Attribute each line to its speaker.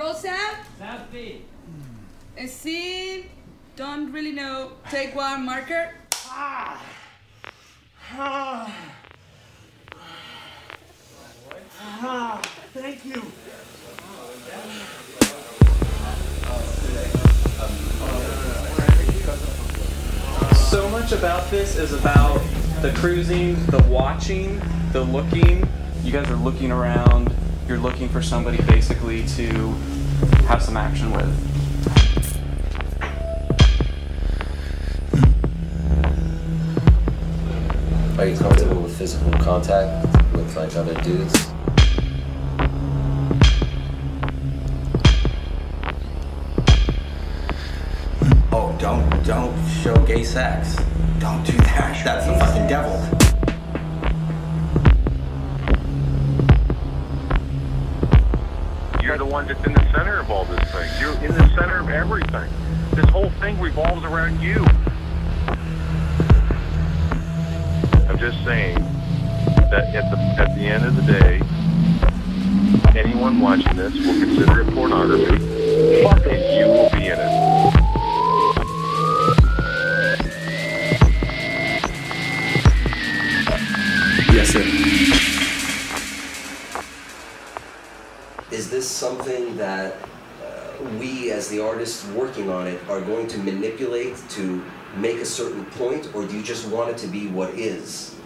Speaker 1: Rosa?
Speaker 2: South B.
Speaker 1: A scene. Don't really know. Take one marker.
Speaker 3: Ah. Ah. Ah. Thank you.
Speaker 4: So much about this is about the cruising, the watching, the looking. You guys are looking around. You're looking for somebody basically to have some action with.
Speaker 5: Are you comfortable with physical contact with like other dudes?
Speaker 6: Oh, don't, don't show gay sex. Don't do that. That's the fucking devil.
Speaker 7: You're the one that's in the center of all this thing. You're in the center of everything. This whole thing revolves around you. I'm just saying that at the at the end of the day, anyone watching this will consider it pornography. And you will be in it.
Speaker 6: Yes, sir.
Speaker 5: Something that uh, we, as the artists working on it, are going to manipulate to make a certain point, or do you just want it to be what is?